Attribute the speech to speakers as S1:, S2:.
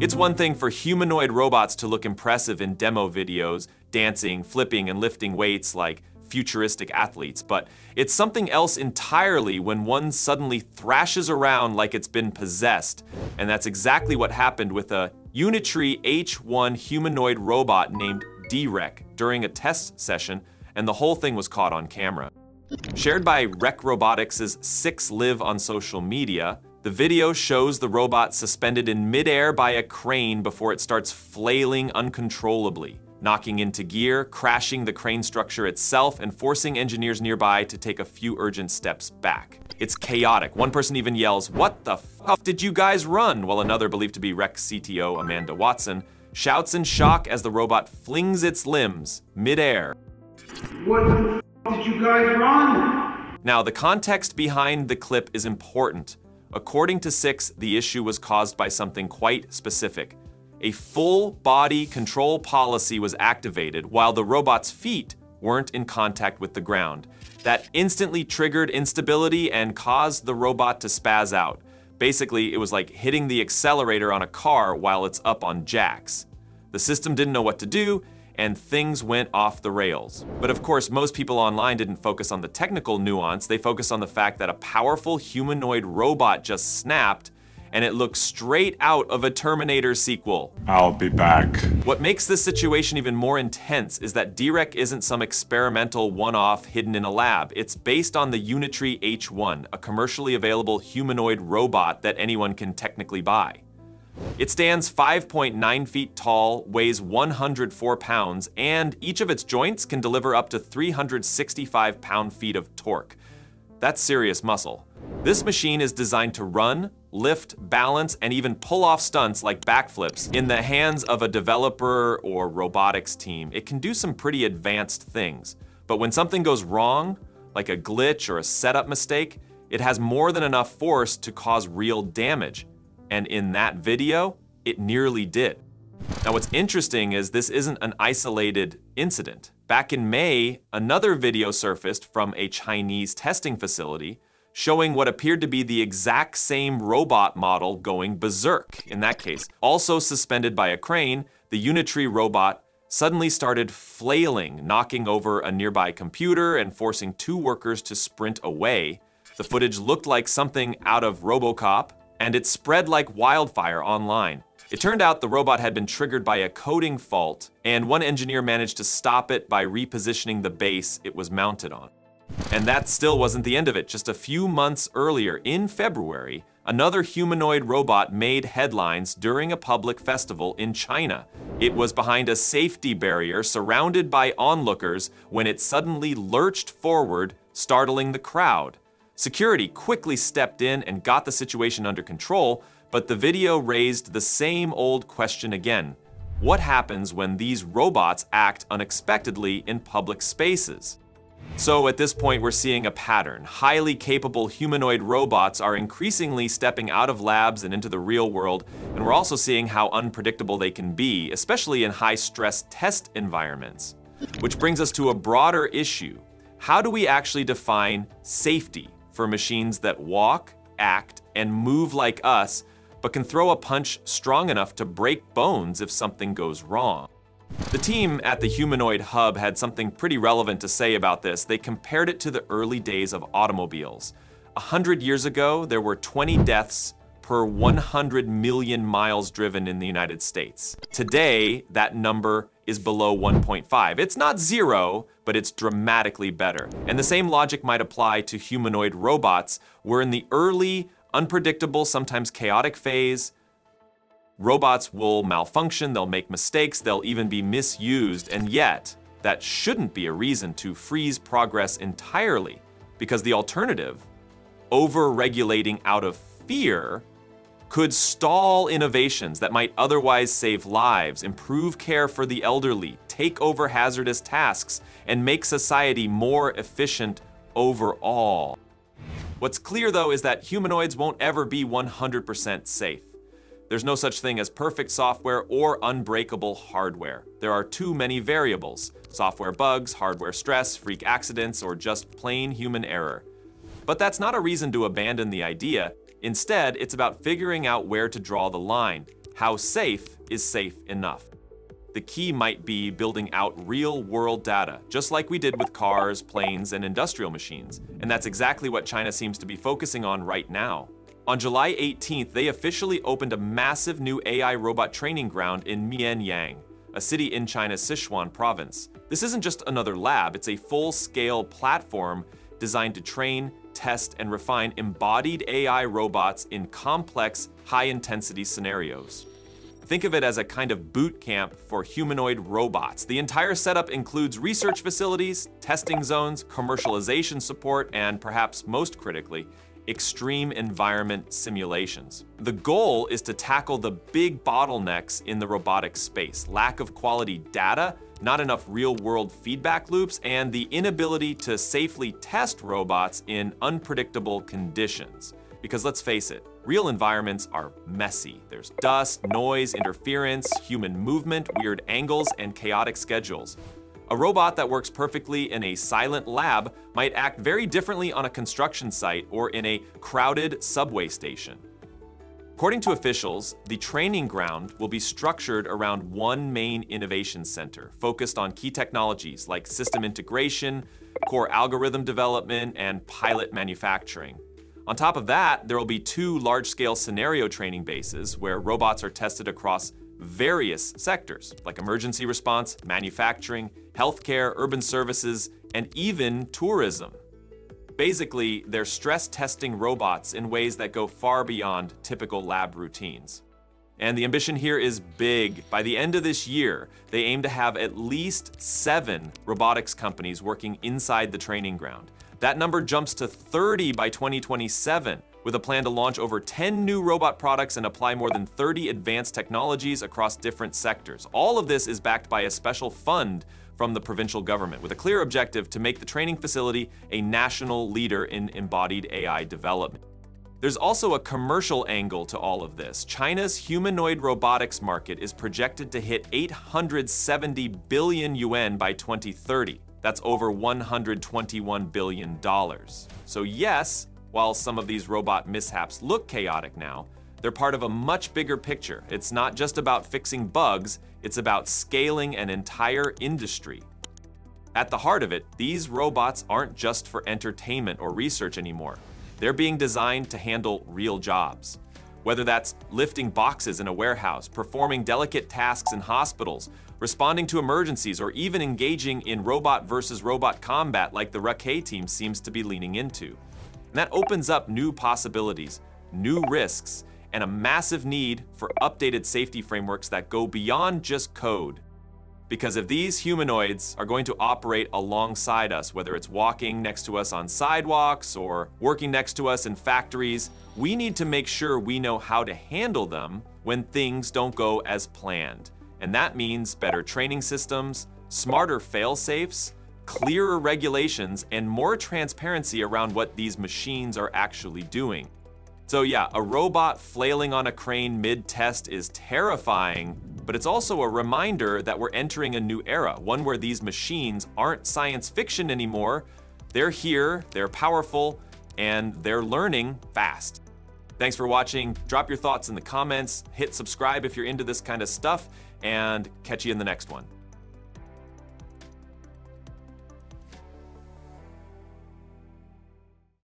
S1: It's one thing for humanoid robots to look impressive in demo videos, dancing, flipping, and lifting weights like futuristic athletes, but it's something else entirely when one suddenly thrashes around like it's been possessed. And that's exactly what happened with a Unitree H1 humanoid robot named D-Rec during a test session, and the whole thing was caught on camera. Shared by REK Robotics' Cix Liv on social media, the video shows the robot suspended in midair by a crane before it starts flailing uncontrollably, knocking into gear, crashing the crane structure itself, and forcing engineers nearby to take a few urgent steps back. It's chaotic. One person even yells, what the f did you guys run? While another, believed to be REK's CTO Amanda Watson, shouts in shock as the robot flings its limbs midair.
S2: What the f did you guys run?
S1: Now, the context behind the clip is important. According to Cix, the issue was caused by something quite specific. A full body control policy was activated while the robot's feet weren't in contact with the ground. That instantly triggered instability and caused the robot to spaz out. Basically, it was like hitting the accelerator on a car while it's up on jacks. The system didn't know what to do, and things went off the rails. But of course, most people online didn't focus on the technical nuance, they focused on the fact that a powerful humanoid robot just snapped and it looks straight out of a Terminator sequel.
S3: I'll be back.
S1: What makes this situation even more intense is that D-Rec isn't some experimental one-off hidden in a lab. It's based on the Unitree H1, a commercially available humanoid robot that anyone can technically buy. It stands 5.9 feet tall, weighs 104 pounds, and each of its joints can deliver up to 365 pound-feet of torque. That's serious muscle. This machine is designed to run, lift, balance, and even pull off stunts like backflips in the hands of a developer or robotics team. It can do some pretty advanced things. But when something goes wrong, like a glitch or a setup mistake, it has more than enough force to cause real damage and in that video, it nearly did. Now what's interesting is this isn't an isolated incident. Back in May, another video surfaced from a Chinese testing facility showing what appeared to be the exact same robot model going berserk in that case. Also suspended by a crane, the Unitree robot suddenly started flailing, knocking over a nearby computer and forcing two workers to sprint away. The footage looked like something out of Robocop, and it spread like wildfire online. It turned out the robot had been triggered by a coding fault, and one engineer managed to stop it by repositioning the base it was mounted on. And that still wasn't the end of it. Just a few months earlier, in February, another humanoid robot made headlines during a public festival in China. It was behind a safety barrier surrounded by onlookers when it suddenly lurched forward, startling the crowd. Security quickly stepped in and got the situation under control, but the video raised the same old question again. What happens when these robots act unexpectedly in public spaces? So at this point, we're seeing a pattern. Highly capable humanoid robots are increasingly stepping out of labs and into the real world, and we're also seeing how unpredictable they can be, especially in high-stress test environments. Which brings us to a broader issue. How do we actually define safety for machines that walk, act, and move like us, but can throw a punch strong enough to break bones if something goes wrong. The team at the Humanoid Hub had something pretty relevant to say about this. They compared it to the early days of automobiles. A hundred years ago, there were 20 deaths per 100 million miles driven in the United States. Today, that number is below 1.5. It's not zero, but it's dramatically better. And the same logic might apply to humanoid robots. We're in the early, unpredictable, sometimes chaotic phase. Robots will malfunction, they'll make mistakes, they'll even be misused, and yet, that shouldn't be a reason to freeze progress entirely, because the alternative, over-regulating out of fear, could stall innovations that might otherwise save lives, improve care for the elderly, take over hazardous tasks, and make society more efficient overall. What's clear though is that humanoids won't ever be 100% safe. There's no such thing as perfect software or unbreakable hardware. There are too many variables, software bugs, hardware stress, freak accidents, or just plain human error. But that's not a reason to abandon the idea. Instead, it's about figuring out where to draw the line. How safe is safe enough? The key might be building out real world data, just like we did with cars, planes, and industrial machines. And that's exactly what China seems to be focusing on right now. On July 18th, they officially opened a massive new AI robot training ground in Mianyang, a city in China's Sichuan province. This isn't just another lab, it's a full-scale platform designed to train, test, and refine embodied AI robots in complex, high-intensity scenarios. Think of it as a kind of boot camp for humanoid robots. The entire setup includes research facilities, testing zones, commercialization support, and perhaps most critically, extreme environment simulations. The goal is to tackle the big bottlenecks in the robotics space, lack of quality data, not enough real-world feedback loops, and the inability to safely test robots in unpredictable conditions. Because let's face it, real environments are messy. There's dust, noise, interference, human movement, weird angles, and chaotic schedules. A robot that works perfectly in a silent lab might act very differently on a construction site or in a crowded subway station. According to officials, the training ground will be structured around one main innovation center, focused on key technologies like system integration, core algorithm development, and pilot manufacturing. On top of that, there will be two large-scale scenario training bases where robots are tested across various sectors, like emergency response, manufacturing, healthcare, urban services, and even tourism. Basically, they're stress testing robots in ways that go far beyond typical lab routines. And the ambition here is big. By the end of this year, they aim to have at least seven robotics companies working inside the training ground. That number jumps to 30 by 2027, with a plan to launch over 10 new robot products and apply more than 30 advanced technologies across different sectors. All of this is backed by a special fund from the provincial government with a clear objective to make the training facility a national leader in embodied AI development. There's also a commercial angle to all of this. China's humanoid robotics market is projected to hit 870 billion yuan by 2030. That's over $121 billion. So yes, while some of these robot mishaps look chaotic now, they're part of a much bigger picture. It's not just about fixing bugs, it's about scaling an entire industry. At the heart of it, these robots aren't just for entertainment or research anymore. They're being designed to handle real jobs. Whether that's lifting boxes in a warehouse, performing delicate tasks in hospitals, responding to emergencies, or even engaging in robot versus robot combat like the Rukai team seems to be leaning into. And that opens up new possibilities, new risks, and a massive need for updated safety frameworks that go beyond just code. Because if these humanoids are going to operate alongside us, whether it's walking next to us on sidewalks or working next to us in factories, we need to make sure we know how to handle them when things don't go as planned. And that means better training systems, smarter fail-safes, clearer regulations, and more transparency around what these machines are actually doing. So yeah, a robot flailing on a crane mid-test is terrifying, but it's also a reminder that we're entering a new era, one where these machines aren't science fiction anymore. They're here, they're powerful, and they're learning fast. Thanks for watching. Drop your thoughts in the comments, hit subscribe if you're into this kind of stuff, and catch you in the next one.